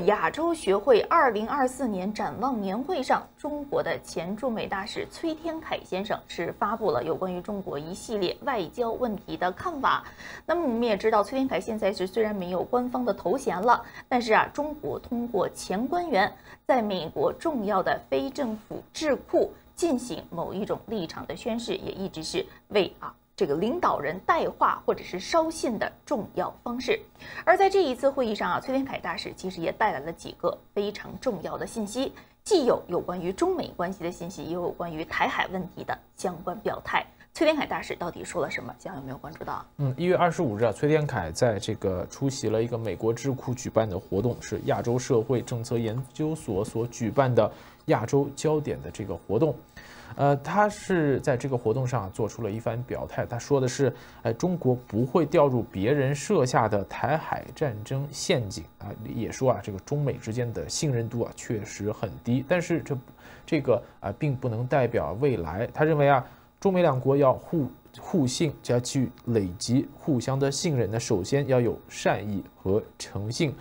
亚洲学会二零二四年展望年会上，中国的前驻美大使崔天凯先生是发布了有关于中国一系列外交问题的看法。那么我们也知道，崔天凯现在是虽然没有官方的头衔了，但是啊，中国通过前官员在美国重要的非政府智库进行某一种立场的宣示，也一直是为啊。这个领导人带话或者是捎信的重要方式，而在这一次会议上啊，崔天凯大使其实也带来了几个非常重要的信息，既有有关于中美关系的信息，也有关于台海问题的相关表态。崔天凯大使到底说了什么？江有没有关注到？嗯，一月二十五日啊，崔天凯在这个出席了一个美国智库举办的活动，是亚洲社会政策研究所所举办的亚洲焦点的这个活动。呃，他是在这个活动上做出了一番表态。他说的是，哎，中国不会掉入别人设下的台海战争陷阱啊。也说啊，这个中美之间的信任度啊确实很低。但是这这个啊，并不能代表未来。他认为啊，中美两国要互互信，加去累积互相的信任，那首先要有善意和诚信。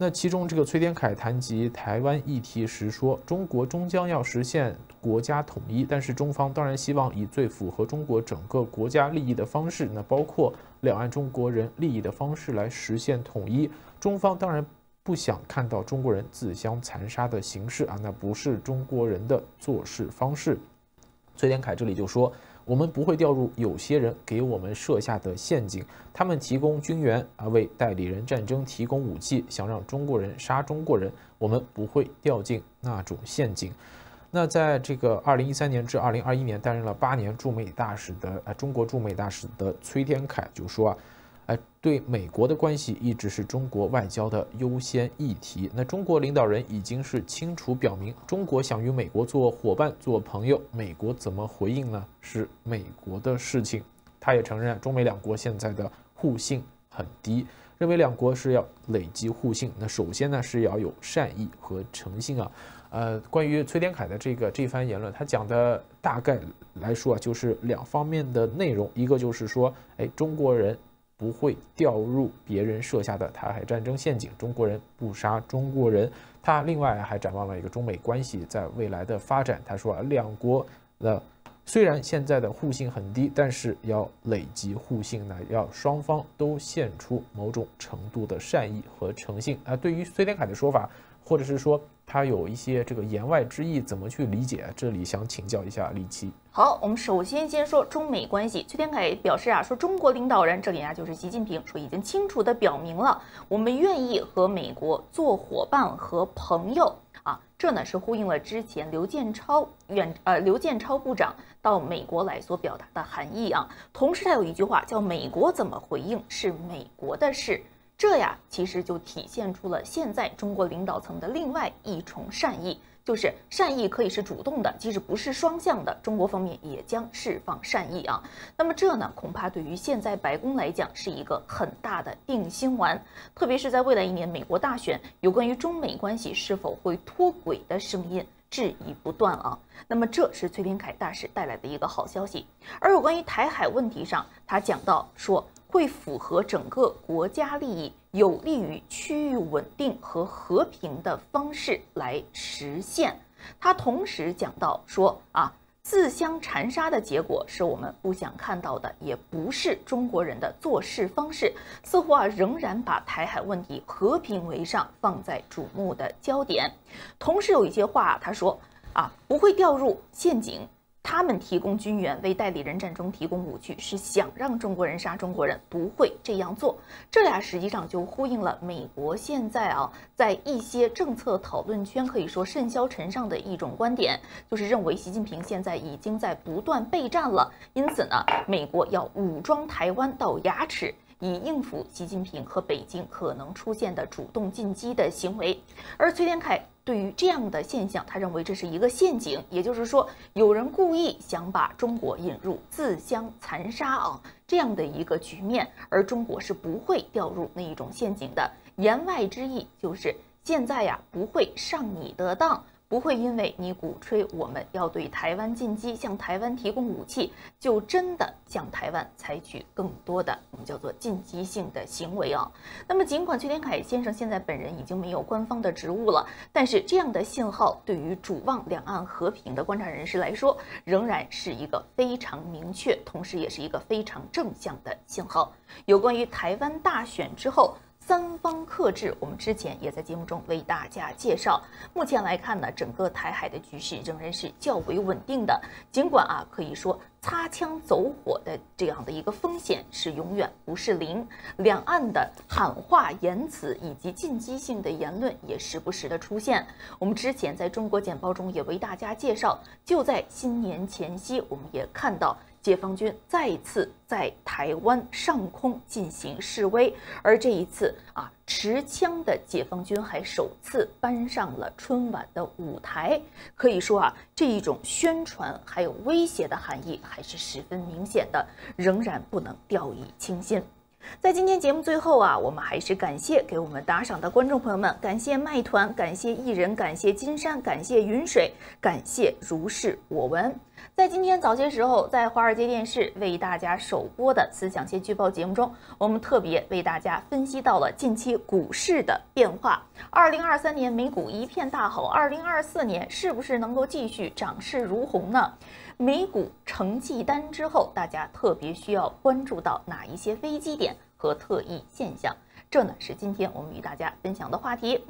那其中，这个崔天凯谈及台湾议题时说，中国终将要实现国家统一，但是中方当然希望以最符合中国整个国家利益的方式，那包括两岸中国人利益的方式来实现统一。中方当然不想看到中国人自相残杀的形式啊，那不是中国人的做事方式。崔天凯这里就说。我们不会掉入有些人给我们设下的陷阱，他们提供军援啊，为代理人战争提供武器，想让中国人杀中国人。我们不会掉进那种陷阱。那在这个二零一三年至二零二一年担任了八年驻美大使的啊中国驻美大使的崔天凯就说啊。哎，对美国的关系一直是中国外交的优先议题。那中国领导人已经是清楚表明，中国想与美国做伙伴、做朋友。美国怎么回应呢？是美国的事情。他也承认，中美两国现在的互信很低，认为两国是要累积互信。那首先呢，是要有善意和诚信啊。呃，关于崔天凯的这个这番言论，他讲的大概来说啊，就是两方面的内容。一个就是说，哎，中国人。不会掉入别人设下的台海战争陷阱，中国人不杀中国人。他另外还展望了一个中美关系在未来的发展。他说啊，两国的虽然现在的互信很低，但是要累积互信呢，要双方都献出某种程度的善意和诚信。啊，对于崔天凯的说法。或者是说他有一些这个言外之意，怎么去理解？这里想请教一下李琦。好，我们首先先说中美关系。崔天凯表示啊，说中国领导人这里啊就是习近平，说已经清楚的表明了，我们愿意和美国做伙伴和朋友啊。这呢是呼应了之前刘建超远呃刘建超部长到美国来所表达的含义啊。同时他有一句话叫“美国怎么回应是美国的事”。这呀，其实就体现出了现在中国领导层的另外一重善意，就是善意可以是主动的，即使不是双向的，中国方面也将释放善意啊。那么这呢，恐怕对于现在白宫来讲是一个很大的定心丸，特别是在未来一年美国大选，有关于中美关系是否会脱轨的声音质疑不断啊。那么这是崔天凯大使带来的一个好消息，而有关于台海问题上，他讲到说。会符合整个国家利益，有利于区域稳定和和平的方式来实现。他同时讲到说啊，自相残杀的结果是我们不想看到的，也不是中国人的做事方式。似乎啊，仍然把台海问题和平为上，放在瞩目的焦点。同时有一些话，他说啊，不会掉入陷阱。他们提供军援为代理人战中提供武器，是想让中国人杀中国人，不会这样做。这俩实际上就呼应了美国现在啊，在一些政策讨论圈可以说甚嚣尘上的一种观点，就是认为习近平现在已经在不断备战了，因此呢，美国要武装台湾到牙齿，以应付习近平和北京可能出现的主动进击的行为。而崔天凯。对于这样的现象，他认为这是一个陷阱，也就是说，有人故意想把中国引入自相残杀啊这样的一个局面，而中国是不会掉入那一种陷阱的。言外之意就是，现在呀不会上你的当，不会因为你鼓吹我们要对台湾进击，向台湾提供武器，就真的向台湾采取更多的我们叫做进击性的行为啊。那么，尽管崔天凯先生现在本人已经没有官方的职务了，但是这样的信号对于主望两岸和平的观察人士来说，仍然是一个非常明确，同时也是一个非常正向的信号。有关于台湾大选之后。三方克制，我们之前也在节目中为大家介绍。目前来看呢，整个台海的局势仍然是较为稳定的。尽管啊，可以说擦枪走火的这样的一个风险是永远不是零，两岸的喊话言辞以及进击性的言论也时不时的出现。我们之前在中国简报中也为大家介绍，就在新年前夕，我们也看到。解放军再次在台湾上空进行示威，而这一次啊，持枪的解放军还首次搬上了春晚的舞台。可以说啊，这一种宣传还有威胁的含义还是十分明显的，仍然不能掉以轻心。在今天节目最后啊，我们还是感谢给我们打赏的观众朋友们，感谢麦团，感谢艺人，感谢金山，感谢云水，感谢如是我闻。在今天早些时候，在华尔街电视为大家首播的思想先剧报节目中，我们特别为大家分析到了近期股市的变化。二零二三年美股一片大好，二零二四年是不是能够继续涨势如虹呢？美股成绩单之后，大家特别需要关注到哪一些危机点和特异现象？这呢是今天我们与大家分享的话题。